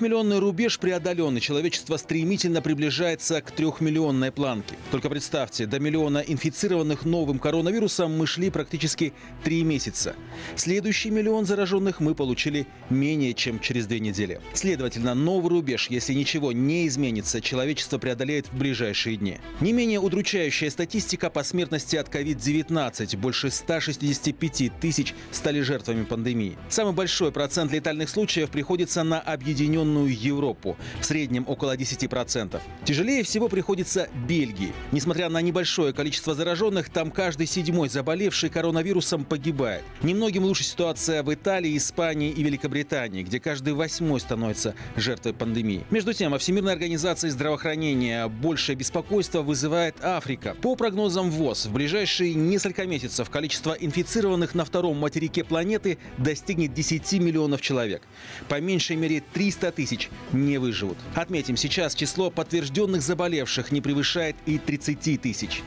Двухмиллионный рубеж преодоленный. Человечество стремительно приближается к трехмиллионной планке. Только представьте, до миллиона инфицированных новым коронавирусом мы шли практически три месяца. Следующий миллион зараженных мы получили менее чем через две недели. Следовательно, новый рубеж, если ничего не изменится, человечество преодолеет в ближайшие дни. Не менее удручающая статистика по смертности от COVID-19. Больше 165 тысяч стали жертвами пандемии. Самый большой процент летальных случаев приходится на объединенные Объединенную Европу, в среднем около 10%. Тяжелее всего приходится Бельгии. Несмотря на небольшое количество зараженных, там каждый седьмой заболевший коронавирусом погибает. Немногим лучше ситуация в Италии, Испании и Великобритании, где каждый восьмой становится жертвой пандемии. Между тем, о Всемирной организации здравоохранения большее беспокойство вызывает Африка. По прогнозам ВОЗ, в ближайшие несколько месяцев количество инфицированных на втором материке планеты достигнет 10 миллионов человек. По меньшей мере 300 300 тысяч не выживут. Отметим, сейчас число подтвержденных заболевших не превышает и 30 тысяч.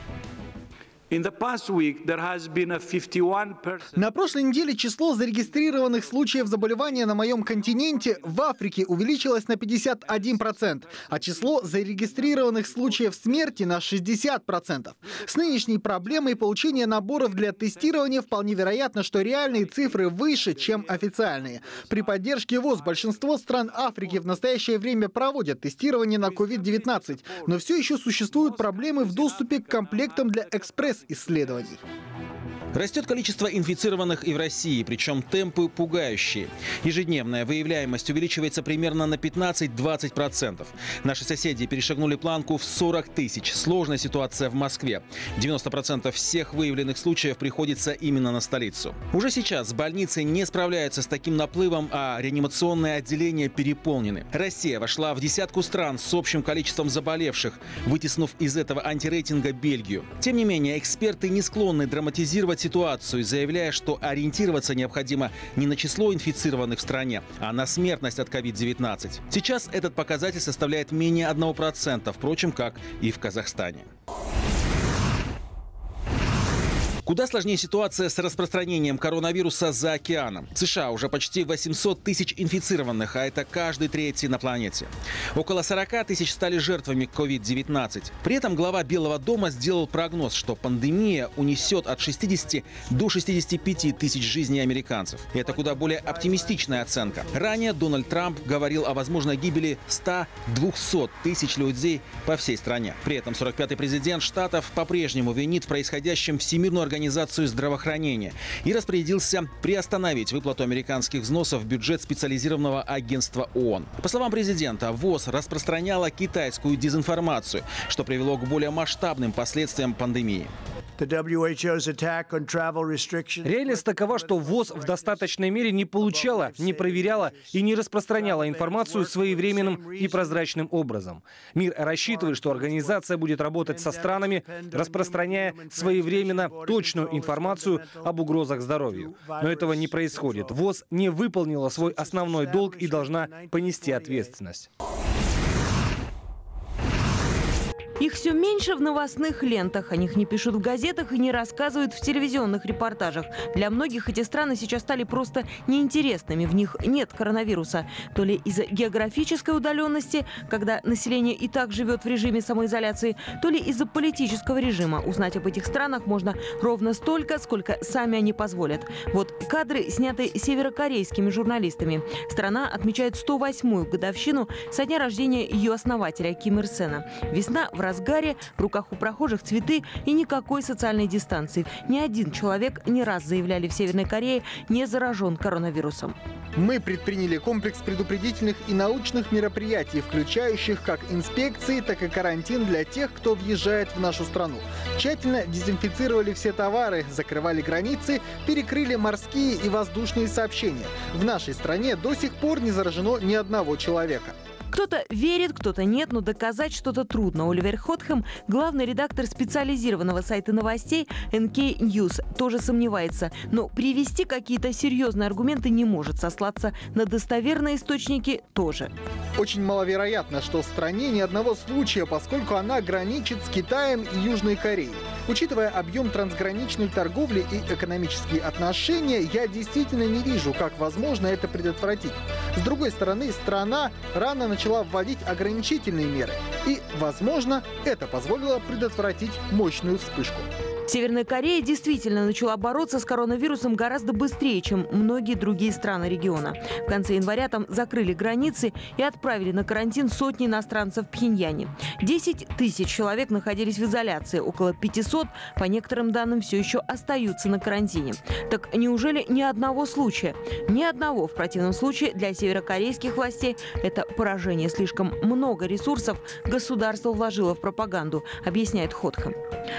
На прошлой неделе число зарегистрированных случаев заболевания на моем континенте в Африке увеличилось на 51%, а число зарегистрированных случаев смерти на 60%. С нынешней проблемой получения наборов для тестирования вполне вероятно, что реальные цифры выше, чем официальные. При поддержке ВОЗ большинство стран Африки в настоящее время проводят тестирование на COVID-19, но все еще существуют проблемы в доступе к комплектам для экспресс исследований. Растет количество инфицированных и в России, причем темпы пугающие. Ежедневная выявляемость увеличивается примерно на 15-20%. Наши соседи перешагнули планку в 40 тысяч. Сложная ситуация в Москве. 90% всех выявленных случаев приходится именно на столицу. Уже сейчас больницы не справляются с таким наплывом, а реанимационные отделения переполнены. Россия вошла в десятку стран с общим количеством заболевших, вытеснув из этого антирейтинга Бельгию. Тем не менее, эксперты не склонны драматизировать ситуацию, заявляя, что ориентироваться необходимо не на число инфицированных в стране, а на смертность от COVID-19. Сейчас этот показатель составляет менее 1%, впрочем, как и в Казахстане. Куда сложнее ситуация с распространением коронавируса за океаном. В США уже почти 800 тысяч инфицированных, а это каждый третий на планете. Около 40 тысяч стали жертвами COVID-19. При этом глава Белого дома сделал прогноз, что пандемия унесет от 60 до 65 тысяч жизней американцев. Это куда более оптимистичная оценка. Ранее Дональд Трамп говорил о возможной гибели 100-200 тысяч людей по всей стране. При этом 45-й президент Штатов по-прежнему винит в происходящем Всемирную организацию организацию здравоохранения и распорядился приостановить выплату американских взносов в бюджет специализированного агентства ООН. По словам президента, ВОЗ распространяла китайскую дезинформацию, что привело к более масштабным последствиям пандемии. Реальность такова, что ВОЗ в достаточной мере не получала, не проверяла и не распространяла информацию своевременным и прозрачным образом. Мир рассчитывает, что организация будет работать со странами, распространяя своевременно точную информацию об угрозах здоровью. Но этого не происходит. ВОЗ не выполнила свой основной долг и должна понести ответственность. Их все меньше в новостных лентах. О них не пишут в газетах и не рассказывают в телевизионных репортажах. Для многих эти страны сейчас стали просто неинтересными. В них нет коронавируса. То ли из-за географической удаленности, когда население и так живет в режиме самоизоляции, то ли из-за политического режима. Узнать об этих странах можно ровно столько, сколько сами они позволят. Вот кадры, снятые северокорейскими журналистами. Страна отмечает 108-ю годовщину со дня рождения ее основателя Ким Ир Сена. Весна в разгаре, в руках у прохожих цветы и никакой социальной дистанции. Ни один человек не раз заявляли в Северной Корее не заражен коронавирусом. Мы предприняли комплекс предупредительных и научных мероприятий, включающих как инспекции, так и карантин для тех, кто въезжает в нашу страну. Тщательно дезинфицировали все товары, закрывали границы, перекрыли морские и воздушные сообщения. В нашей стране до сих пор не заражено ни одного человека. Кто-то верит, кто-то нет, но доказать что-то трудно. Оливер Хотхэм, главный редактор специализированного сайта новостей NK News, тоже сомневается. Но привести какие-то серьезные аргументы не может. Сослаться на достоверные источники тоже. Очень маловероятно, что в стране ни одного случая, поскольку она граничит с Китаем и Южной Кореей. Учитывая объем трансграничной торговли и экономические отношения, я действительно не вижу, как возможно это предотвратить. С другой стороны, страна рано начала вводить ограничительные меры. И, возможно, это позволило предотвратить мощную вспышку. Северная Корея действительно начала бороться с коронавирусом гораздо быстрее, чем многие другие страны региона. В конце января там закрыли границы и отправили на карантин сотни иностранцев в Пхеньяне. 10 тысяч человек находились в изоляции, около 500, по некоторым данным, все еще остаются на карантине. Так неужели ни одного случая? Ни одного. В противном случае для северокорейских властей это поражение. Слишком много ресурсов государство вложило в пропаганду, объясняет Ходхам.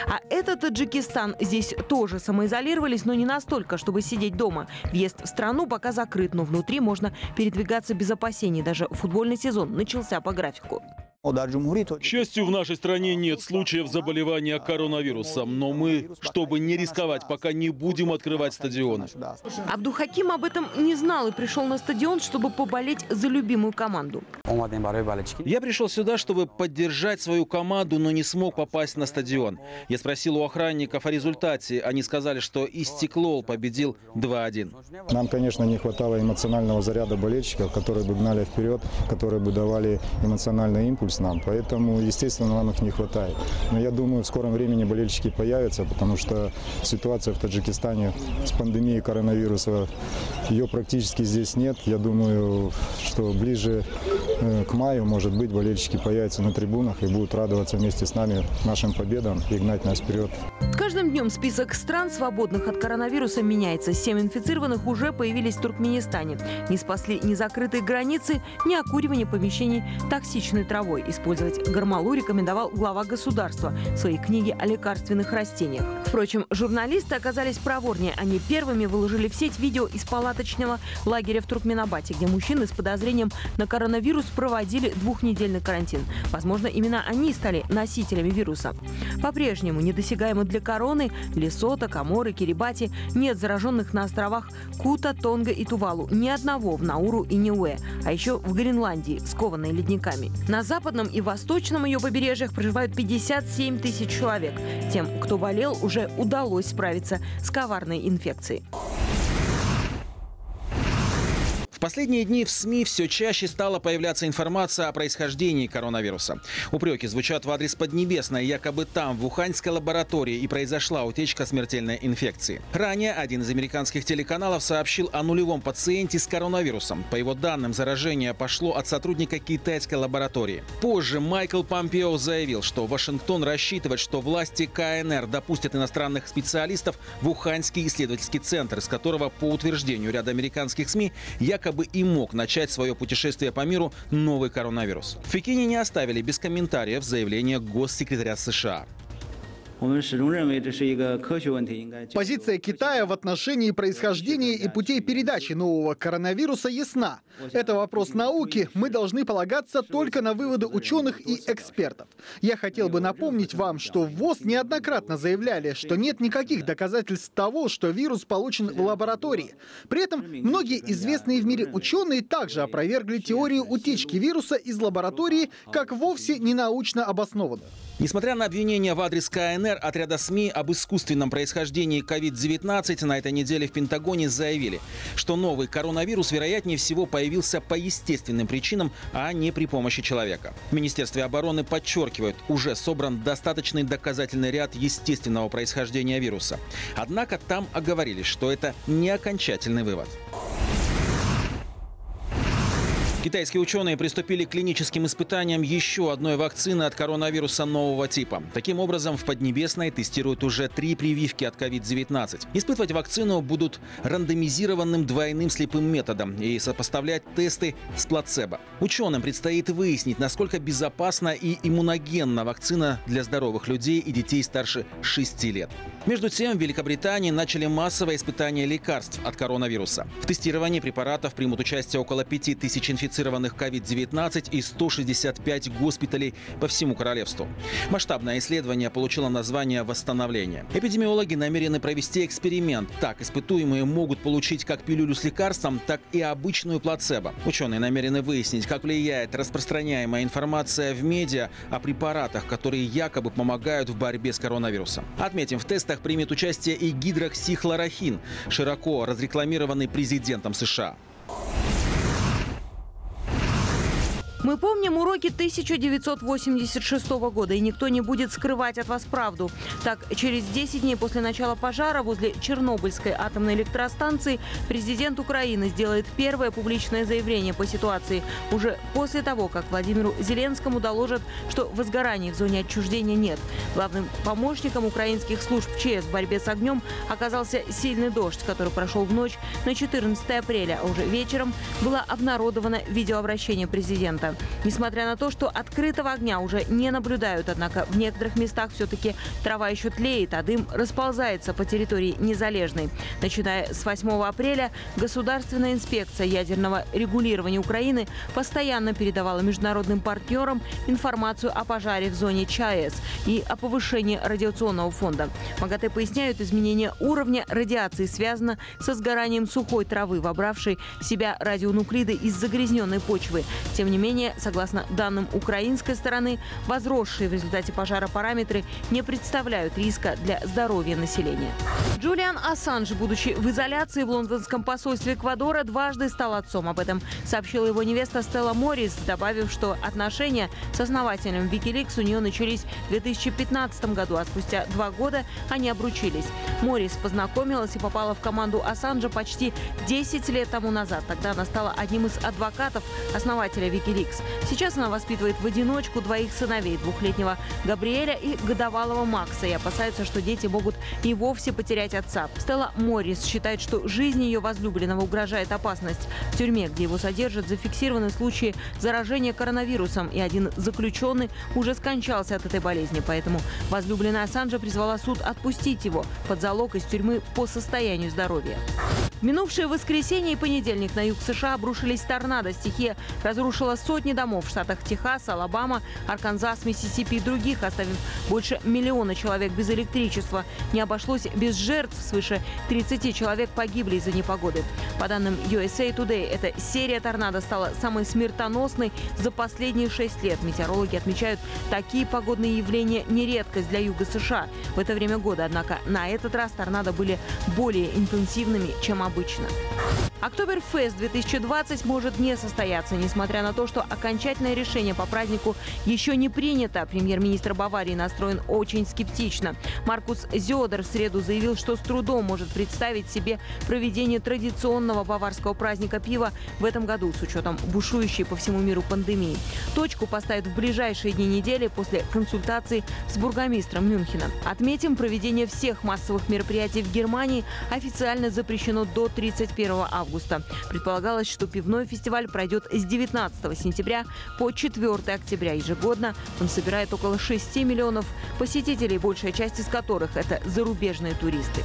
А это Таджикистан. Здесь тоже самоизолировались, но не настолько, чтобы сидеть дома. Въезд в страну пока закрыт, но внутри можно передвигаться без опасений. Даже футбольный сезон начался по графику. К счастью, в нашей стране нет случаев заболевания коронавирусом, но мы, чтобы не рисковать, пока не будем открывать стадионы. Абдухаким об этом не знал и пришел на стадион, чтобы поболеть за любимую команду. Я пришел сюда, чтобы поддержать свою команду, но не смог попасть на стадион. Я спросил у охранников о результате. Они сказали, что Истеклол победил 2-1. Нам, конечно, не хватало эмоционального заряда болельщиков, которые бы гнали вперед, которые бы давали эмоциональный импульс нам. Поэтому, естественно, нам их не хватает. Но я думаю, в скором времени болельщики появятся, потому что ситуация в Таджикистане с пандемией коронавируса, ее практически здесь нет. Я думаю, что ближе к маю, может быть, болельщики появятся на трибунах и будут радоваться вместе с нами нашим победам и гнать нас вперед. Каждым днем список стран, свободных от коронавируса, меняется. Семь инфицированных уже появились в Туркменистане. Не спасли ни закрытые границы, ни окуривание помещений токсичной травой. Использовать гормолу рекомендовал глава государства в своей книге о лекарственных растениях. Впрочем, журналисты оказались проворнее. Они первыми выложили в сеть видео из палаточного лагеря в Туркменабате, где мужчины с подозрением на коронавирус проводили двухнедельный карантин. Возможно, именно они стали носителями вируса. По-прежнему недосягаемы для короны Лесота, Каморы, Кирибати нет зараженных на островах Кута, Тонга и Тувалу. Ни одного в Науру и Ниуэ. А еще в Гренландии, скованной ледниками. На западном и восточном ее побережьях проживают 57 тысяч человек. Тем, кто болел, уже удалось справиться с коварной инфекцией. Последние дни в СМИ все чаще стала появляться информация о происхождении коронавируса. Упреки звучат в адрес Поднебесной. Якобы там, в Уханьской лаборатории, и произошла утечка смертельной инфекции. Ранее один из американских телеканалов сообщил о нулевом пациенте с коронавирусом. По его данным, заражение пошло от сотрудника китайской лаборатории. Позже Майкл Помпео заявил, что Вашингтон рассчитывает, что власти КНР допустят иностранных специалистов в Уханьский исследовательский центр, из которого, по утверждению ряда американских СМИ, якобы якобы и мог начать свое путешествие по миру новый коронавирус. В Пекине не оставили без комментариев заявление госсекретаря США. Позиция Китая в отношении происхождения и путей передачи нового коронавируса ясна. Это вопрос науки. Мы должны полагаться только на выводы ученых и экспертов. Я хотел бы напомнить вам, что в ВОЗ неоднократно заявляли, что нет никаких доказательств того, что вирус получен в лаборатории. При этом многие известные в мире ученые также опровергли теорию утечки вируса из лаборатории как вовсе не научно обоснованную. Несмотря на обвинения в адрес КНР от ряда СМИ об искусственном происхождении COVID-19, на этой неделе в Пентагоне заявили, что новый коронавирус, вероятнее всего, появился по естественным причинам, а не при помощи человека. В Министерстве обороны подчеркивают, уже собран достаточный доказательный ряд естественного происхождения вируса. Однако там оговорились, что это не окончательный вывод. Китайские ученые приступили к клиническим испытаниям еще одной вакцины от коронавируса нового типа. Таким образом, в Поднебесной тестируют уже три прививки от COVID-19. Испытывать вакцину будут рандомизированным двойным слепым методом и сопоставлять тесты с плацебо. Ученым предстоит выяснить, насколько безопасна и иммуногенна вакцина для здоровых людей и детей старше 6 лет. Между тем, в Великобритании начали массовое испытание лекарств от коронавируса. В тестировании препаратов примут участие около 5 тысяч инфицированных COVID-19 и 165 госпиталей по всему королевству. Масштабное исследование получило название «Восстановление». Эпидемиологи намерены провести эксперимент. Так, испытуемые могут получить как пилюлю с лекарством, так и обычную плацебо. Ученые намерены выяснить, как влияет распространяемая информация в медиа о препаратах, которые якобы помогают в борьбе с коронавирусом. Отметим, в тестах примет участие и гидроксихлорохин, широко разрекламированный президентом США. Мы помним уроки 1986 года, и никто не будет скрывать от вас правду. Так, через 10 дней после начала пожара возле Чернобыльской атомной электростанции президент Украины сделает первое публичное заявление по ситуации уже после того, как Владимиру Зеленскому доложат, что возгораний в зоне отчуждения нет. Главным помощником украинских служб ЧС в борьбе с огнем оказался сильный дождь, который прошел в ночь на 14 апреля, а уже вечером было обнародовано видеообращение президента. Несмотря на то, что открытого огня уже не наблюдают, однако в некоторых местах все-таки трава еще тлеет, а дым расползается по территории Незалежной. Начиная с 8 апреля Государственная инспекция ядерного регулирования Украины постоянно передавала международным партнерам информацию о пожаре в зоне ЧАЭС и о повышении радиационного фонда. МАГАТЭ поясняют, изменение уровня радиации связано со сгоранием сухой травы, вобравшей в себя радионуклиды из загрязненной почвы. Тем не менее, согласно данным украинской стороны, возросшие в результате пожара параметры не представляют риска для здоровья населения. Джулиан Ассанж, будучи в изоляции в лондонском посольстве Эквадора, дважды стал отцом. Об этом сообщила его невеста Стелла Моррис, добавив, что отношения с основателем Wikileaks у нее начались в 2015 году, а спустя два года они обручились. Моррис познакомилась и попала в команду Ассанжа почти 10 лет тому назад. Тогда она стала одним из адвокатов основателя Wikileaks. Сейчас она воспитывает в одиночку двоих сыновей, двухлетнего Габриэля и годовалого Макса, и опасается, что дети могут и вовсе потерять отца. Стелла Моррис считает, что жизнь ее возлюбленного угрожает опасность. В тюрьме, где его содержат, зафиксированы случаи заражения коронавирусом, и один заключенный уже скончался от этой болезни. Поэтому возлюбленная Ассанжа призвала суд отпустить его под залог из тюрьмы по состоянию здоровья. Минувшее воскресенье и понедельник на юг США обрушились торнадо. Стихия разрушила сотни домов в штатах Техас, Алабама, Арканзас, Миссисипи и других, оставив больше миллиона человек без электричества. Не обошлось без жертв. Свыше 30 человек погибли из-за непогоды. По данным USA Today, эта серия торнадо стала самой смертоносной за последние шесть лет. Метеорологи отмечают, такие погодные явления не редкость для юга США в это время года. Однако на этот раз торнадо были более интенсивными, чем обычно. Октоберфест 2020 может не состояться, несмотря на то, что окончательное решение по празднику еще не принято. Премьер-министр Баварии настроен очень скептично. Маркус Зёдер в среду заявил, что с трудом может представить себе проведение традиционного баварского праздника пива в этом году с учетом бушующей по всему миру пандемии. Точку поставят в ближайшие дни недели после консультаций с бургомистром Мюнхена. Отметим, проведение всех массовых мероприятий в Германии официально запрещено до 31 августа августа. Предполагалось, что пивной фестиваль пройдет с 19 сентября по 4 октября. Ежегодно он собирает около 6 миллионов посетителей, большая часть из которых – это зарубежные туристы.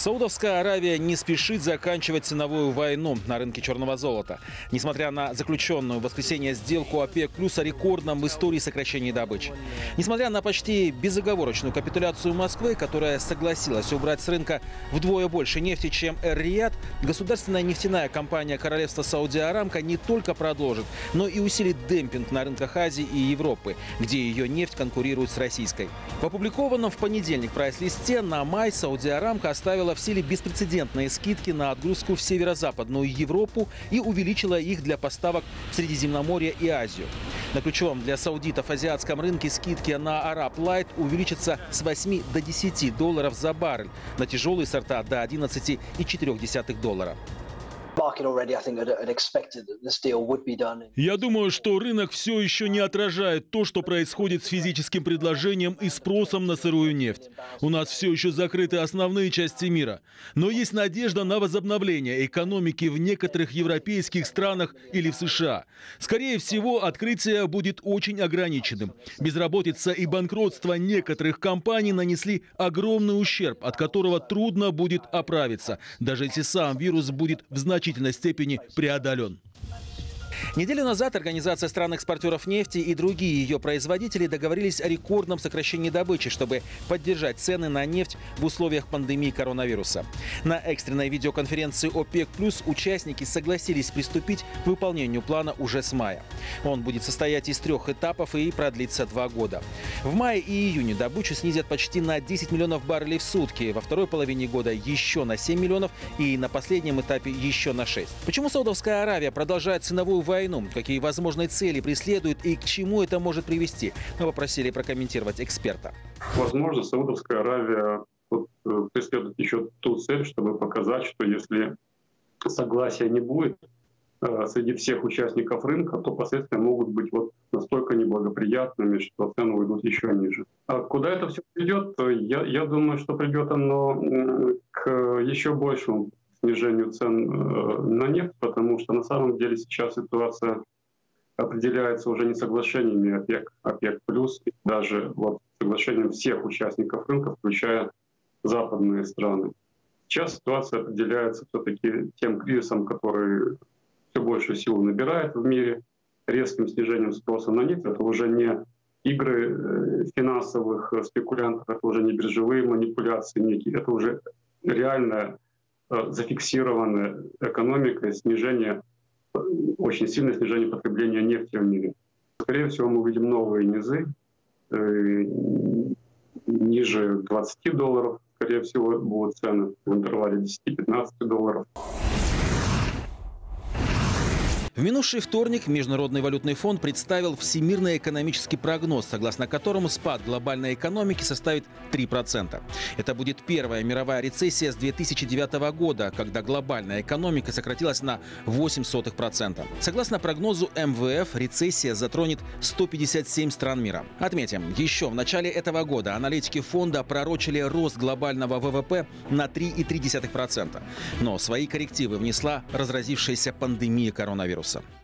Саудовская Аравия не спешит заканчивать ценовую войну на рынке черного золота. Несмотря на заключенную в воскресенье сделку ОПЕК плюс о рекордном в истории сокращении добычи. Несмотря на почти безоговорочную капитуляцию Москвы, которая согласилась убрать с рынка вдвое больше нефти, чем Эр-Рияд, государственная нефтяная компания Королевства Сауди-Арамка не только продолжит, но и усилит демпинг на рынках Азии и Европы, где ее нефть конкурирует с российской. В опубликованном в понедельник прайс-листе на май Сауди-Арамка оставила ввела в силе беспрецедентные скидки на отгрузку в северо-западную Европу и увеличила их для поставок в Средиземноморье и Азию. На ключевом для саудитов азиатском рынке скидки на Arab Light увеличатся с 8 до 10 долларов за баррель, на тяжелые сорта до 11,4 доллара. Я думаю, что рынок все еще не отражает то, что происходит с физическим предложением и спросом на сырую нефть. У нас все еще закрыты основные части мира. Но есть надежда на возобновление экономики в некоторых европейских странах или в США. Скорее всего, открытие будет очень ограниченным. Безработица и банкротство некоторых компаний нанесли огромный ущерб, от которого трудно будет оправиться, даже если сам вирус будет в значительной значительной степени преодолен. Неделю назад Организация стран экспортеров нефти и другие ее производители договорились о рекордном сокращении добычи, чтобы поддержать цены на нефть в условиях пандемии коронавируса. На экстренной видеоконференции ОПЕК+, участники согласились приступить к выполнению плана уже с мая. Он будет состоять из трех этапов и продлится два года. В мае и июне добычу снизят почти на 10 миллионов баррелей в сутки, во второй половине года еще на 7 миллионов и на последнем этапе еще на 6. Почему Саудовская Аравия продолжает ценовую войну, какие возможные цели преследует и к чему это может привести, мы попросили прокомментировать эксперта. Возможно, Саудовская Аравия э, преследует еще ту цель, чтобы показать, что если согласия не будет э, среди всех участников рынка, то последствия могут быть вот настолько неблагоприятными, что цены уйдут еще ниже. А куда это все придет? Я, я думаю, что придет оно к еще большему снижению цен э, на нефть, потому что на самом деле сейчас ситуация определяется уже не соглашениями ОПЕК, ОПЕК+, плюс, даже вот соглашением всех участников рынка, включая западные страны. Сейчас ситуация определяется все-таки тем кризисом, который все большую силу набирает в мире, резким снижением спроса на нефть. Это уже не игры э, финансовых спекулянтов, это уже не биржевые манипуляции некие, это уже реальная Э, зафиксированная экономика, снижение, очень сильное снижение потребления нефти в мире. Скорее всего, мы увидим новые низы, э, ниже 20 долларов, скорее всего, будут цены в интервале 10-15 долларов. В минувший вторник Международный валютный фонд представил всемирный экономический прогноз, согласно которому спад глобальной экономики составит 3%. Это будет первая мировая рецессия с 2009 года, когда глобальная экономика сократилась на 0,08%. Согласно прогнозу МВФ, рецессия затронет 157 стран мира. Отметим, еще в начале этого года аналитики фонда пророчили рост глобального ВВП на 3,3%. Но свои коррективы внесла разразившаяся пандемия коронавируса. awesome.